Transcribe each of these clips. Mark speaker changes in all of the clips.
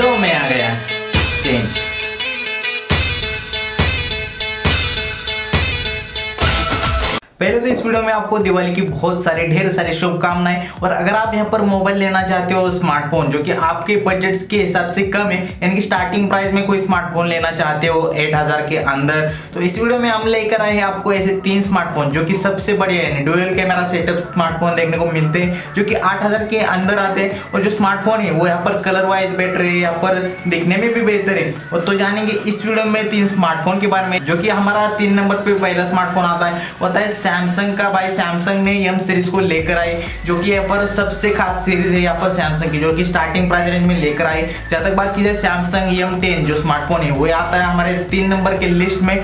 Speaker 1: no me haga change. पहले तो इस वीडियो में आपको दिवाली की बहुत सारी, ढेर सारी शुभकामनाएँ। और अगर आप यहाँ पर मोबाइल लेना चाहते हो स्मार्टफ़ोन जो कि आपके बजट के हिसाब से कम है, यानी कि स्टार्टिंग प्राइस में कोई स्मार्टफ़ोन लेना चाहते हो 8000 के अंदर तो इस वीडियो में हम लेकर आए हैं आपको ऐसे तीन स्मार्टफ़ोन जो कि सबसे बढ़िया है डुअल कैमरा सेटअप स्मार्टफ़ोन देखने को मिलते हैं, जो कि आठ हज़ार के अंदर आते हैं। और जो स्मार्टफ़ोन है, वो यहाँ पर कलर वाइज बेटर है, यहाँ पर देखने में भी बेहतर है। और तो जानेंगे इस वीडियो में तीन स्मार्टफ़ोन के बारे में, जो कि हमारा तीन नंबर पे पहला स्मार्टफ़ोन आता है होता है सैमसंग का भाई सैमसंग ने एम सीरीज़ को लेकर आई जो कि यहाँ पर सबसे खास सीरीज़ है यहाँ पर सैमसंग की, जो कि स्टार्टिंग प्राइस रेंज में लेकर आई जहाँ तक बात की जाए सैमसंग एम टेन जो स्मार्टफ़ोन है, वो आता है हमारे तीन नंबर के लिस्ट में।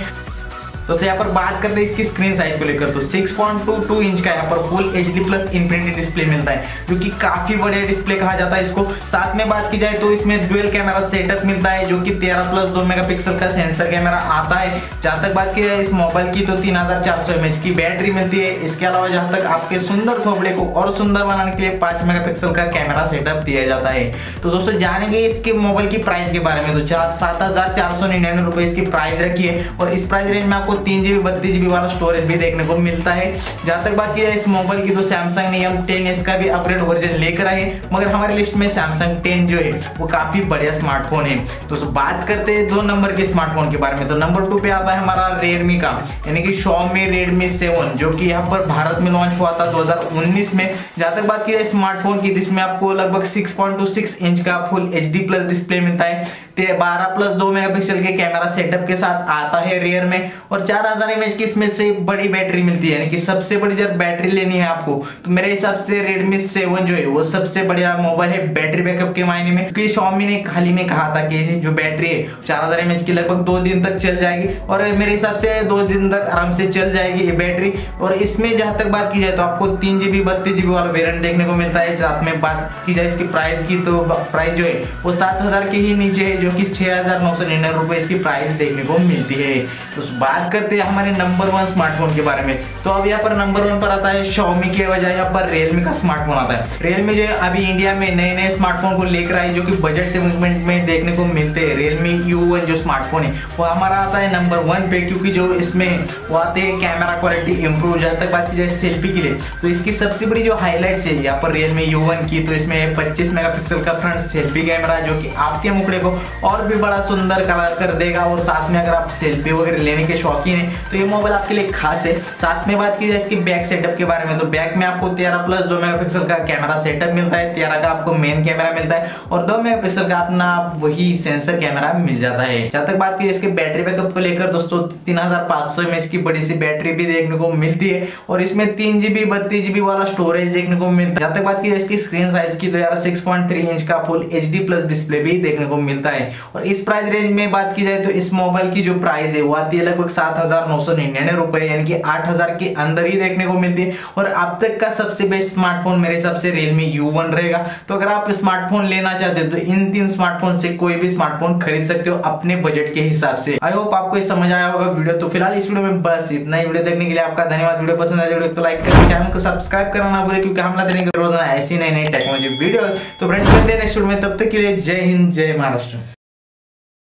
Speaker 1: तो यहाँ पर बात करते हैं इसकी स्क्रीन साइज़ को लेकर। तो 6.22 इंच का यहाँ पर full H D plus infinity display मिलता है, जो कि काफ़ी बढ़िया डिस्प्ले कहा जाता है इसको। साथ में बात की जाए तो इसमें डुअल कैमरा सेटअप मिलता है, जो कि 13 प्लस दो मेगापिक्सल का सेंसर कैमरा आता है। जहाँ तक बात की जाए इस मोबाइल की तो तीन हज़ार चार सौ की बैटरी मिलती है। इसके अलावा जहाँ तक आपके सुंदर खोपड़े को और सुंदर बनाने के लिए पाँच मेगा का कैमरा सेटअप दिया जाता है। तो दोस्तों, जानेंगे इसके मोबाइल की प्राइस के बारे में। तो सात हज़ार चार सौ निन्यानवे रुपए इसकी प्राइस रखी है और इस प्राइस रेंज में आपको तीन जीबी बत्तीस जीबी वाला स्टोरेज भी देखने को मिलता है। जहाँ तक बात की जाए इस मोबाइल की तो सैमसंग ने एम टेन एस का भी अपग्रेड वर्जन लेकर आए मगर हमारे लिस्ट में सैमसंग टेन जो है, वो काफ़ी बढ़िया स्मार्टफ़ोन है। तो बात करते हैं दो नंबर के स्मार्टफ़ोन के बारे में। तो नंबर टू पे आता है हमारा रेडमी का, यानी कि Xiaomi Redmi 7 जो कि यहाँ पर भारत में लॉन्च हुआ था 2019 में। जहाँ तक बात की जाए स्मार्टफ़ोन की, जिसमें आपको लगभग 6.26 इंच का फुल एच प्लस डिस्प्ले मिलता है। बारह प्लस दो मेगापिक्सल के कैमरा सेटअप के साथ आता है रियर में और चार हज़ार एमएच की इसमें से बड़ी बैटरी मिलती है कि सबसे बड़ी जब बैटरी लेनी है आपको तो मेरे हिसाब से Redmi 7 जो है, वो सबसे बढ़िया मोबाइल है बैटरी बैकअप के मायने में। क्योंकि Xiaomi ने हाल ही में कहा था कि जो बैटरी है, चार हज़ार एमएच की लगभग दो दिन तक चल जाएगी और मेरे हिसाब से दो दिन तक आराम से चल जाएगी ये बैटरी और इसमें जहाँ तक बात की जाए तो आपको तीन जीबी बत्तीस जीबी वाला वेरियंट देखने को मिलता है। साथ में बात की जाए इसकी प्राइस की तो प्राइस जो है, वो सात हज़ार के ही नीचे है जो कि छह हज़ार नौ सौ निन्यानवे रुपए इसकी प्राइस देखने को मिलती है। तो बात करते हैं हमारे नंबर वन स्मार्टफ़ोन के बारे में। तो अब यहाँ पर नंबर वन पर आता है Xiaomi के बजाय यहाँ पर Realme का स्मार्टफ़ोन आता है। Realme जो है अभी इंडिया में नए नए स्मार्टफ़ोन को लेकर आई, जो कि बजट सेगमेंट में देखने को मिलते हैं। Realme U1 जो स्मार्टफ़ोन है, वो हमारा आता है नंबर वन पे, क्योंकि जो इसमें वो आते हैं कैमरा क्वालिटी इंप्रूव जहाँ तक बात की जाए सेल्फी के लिए। तो इसकी सबसे बड़ी जो हाईलाइट्स है, यहाँ पर Realme U1 की तो इसमें पच्चीस मेगा का फ्रंट सेल्फी कैमरा जो कि आपके मुखड़े को और भी बड़ा सुंदर कलर कर देगा और साथ में अगर आप सेल्फी वगैरह लेने के शौकीन है तो ये मोबाइल आपके लिए खास है। साथ में बात की जाए इसकी बैक सेटअप के बारे में तो बैक में आपको तेरह प्लस दो मेगा का कैमरा सेटअप मिलता है, तेरह का आपको मेन कैमरा मिलता है और दो मेगा का अपना वही सेंसर कैमरा मिल जाता है। जहाँ तक बात की इसके बैटरी बैकअप को लेकर, दोस्तों, तीन हज़ार पाँच सौ की बड़ी सी बैटरी भी देखने को मिलती है और इसमें तीन जीबी बत्तीस जीबी वाला स्टोरेज देखने को मिलता है। जहाँ तक बात की इसकी स्क्रीन साइज़ की तो यार सिक्स पॉइंट थ्री इंच का full H D plus display भी देखने को मिलता है। और इस प्राइस रेंज में बात की जाए तो इस मोबाइल की जो प्राइस है, वो आती है लगभग सात हज़ार नौ सौ निन्यानवे रुपए, यानी कि आठ हज़ार के अंदर ही देखने को मिलती है। और अब तक का सबसे बेस्ट स्मार्टफ़ोन मेरे हिसाब से रियलमी यू वन रहेगा। तो अगर आप स्मार्टफ़ोन लेना चाहते हो तो इन तीन स्मार्टफ़ोन से कोई भी स्मार्टफ़ोन खरीद सकते हो अपने बजट के हिसाब से। आई होप आपको समझ आया होगा वीडियो। तो फ़िलहाल इस वीडियो में बस इतना ही। वीडियो देखने के लिए आपका धन्यवाद। वीडियो पसंद आए वीडियो को लाइक करें चैनल को सब्सक्राइब करना ना भूले, क्योंकि हम लाते रोज़ाना ऐसी नई नई टेक्नोलॉजी वीडियो तो फ्रेंड्स मिलते हैं नेक्स्ट वीडियो में। तब तक के लिए जय हिंद, जय महाराष्ट्र।